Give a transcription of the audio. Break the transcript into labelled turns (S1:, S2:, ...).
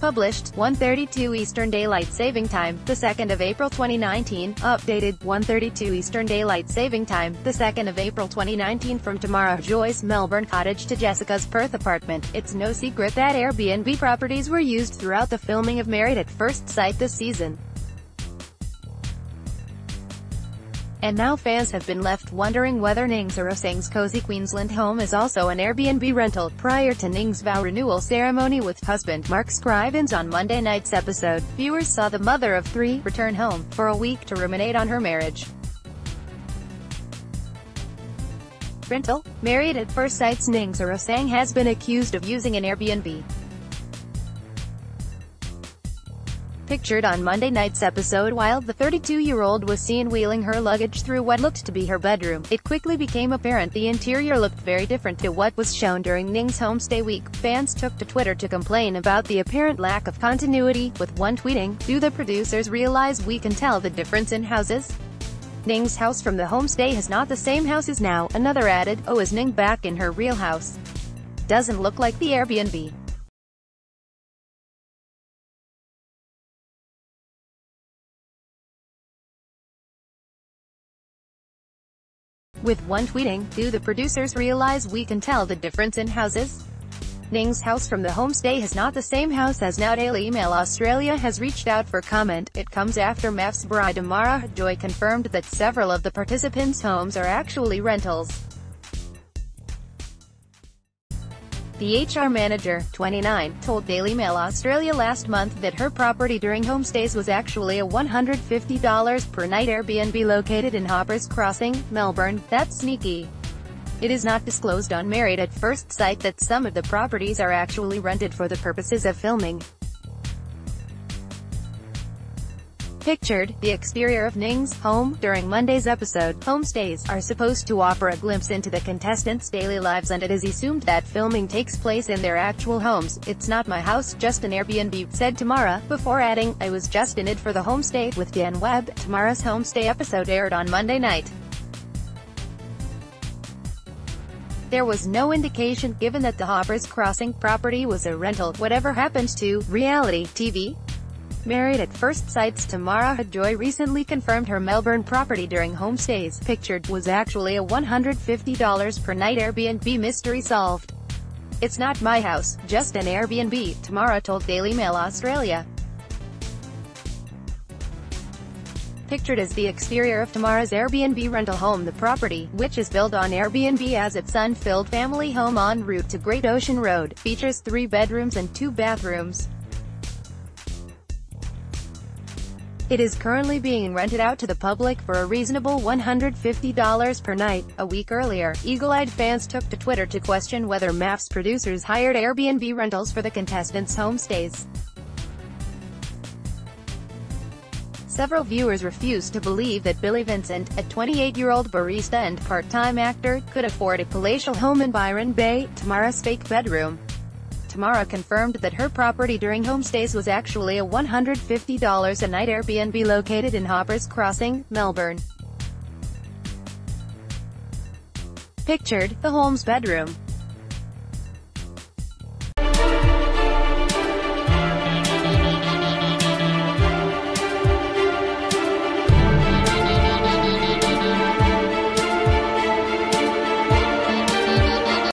S1: Published, 1:32 Eastern Daylight Saving Time, the 2nd of April 2019. Updated, 1:32 Eastern Daylight Saving Time, the 2nd of April 2019 from Tamara Joy's Melbourne cottage to Jessika's Perth apartment. It's no secret that Airbnb properties were used throughout the filming of Married at First Sight this season. And now fans have been left wondering whether Ning Surasiang's cozy Queensland home is also an Airbnb rental. Prior to Ning's vow renewal ceremony with husband Mark Scrivens on Monday night's episode, viewers saw the mother of three return home for a week to ruminate on her marriage. Rental? Married at first sight's Ning Surasiang has been accused of using an Airbnb. Pictured on Monday night's episode while the 32-year-old was seen wheeling her luggage through what looked to be her bedroom, it quickly became apparent the interior looked very different to what was shown during Ning's homestay week. Fans took to Twitter to complain about the apparent lack of continuity, with one tweeting, Do the producers realize we can tell the difference in houses? Ning's house from the homestay is not the same house as now, another added, oh is Ning back in her real house? Doesn't look like the Airbnb. With one tweeting, do the producers realize we can tell the difference in houses? Ning's house from the homestay is not the same house as now Daily Mail Australia has reached out for comment. It comes after MAFS bride Tamara Joy confirmed that several of the participants' homes are actually rentals. The HR manager, 29, told Daily Mail Australia last month that her property during homestays was actually a $150 per night Airbnb located in Hoppers Crossing, Melbourne. That's sneaky. It is not disclosed on Married at First Sight that some of the properties are actually rented for the purposes of filming. Pictured, the exterior of Ning's home during Monday's episode, homestays, are supposed to offer a glimpse into the contestants' daily lives and it is assumed that filming takes place in their actual homes. It's not my house, just an Airbnb, said Tamara, before adding, I was just in it for the homestay, with Dan Webb. Tamara's homestay episode aired on Monday night. There was no indication given that the Hoppers Crossing property was a rental. Whatever happened to reality TV? Married at First Sight's Tamara Joy recently confirmed her Melbourne property during homestays, pictured, was actually a $150 per night Airbnb mystery solved. It's not my house, just an Airbnb, Tamara told Daily Mail Australia. Pictured as the exterior of Tamara's Airbnb rental home the property, which is built on Airbnb as its sun-filled family home en route to Great Ocean Road, features three bedrooms and two bathrooms. It is currently being rented out to the public for a reasonable $150 per night. A week earlier, eagle-eyed fans took to Twitter to question whether MAFS producers hired Airbnb rentals for the contestants' homestays. Several viewers refused to believe that Billy Vincent, a 28-year-old barista and part-time actor, could afford a palatial home in Byron Bay, Tamara's fake bedroom. Tamara confirmed that her property during homestays was actually a $150 a night Airbnb located in Hoppers Crossing, Melbourne. Pictured, the home's bedroom.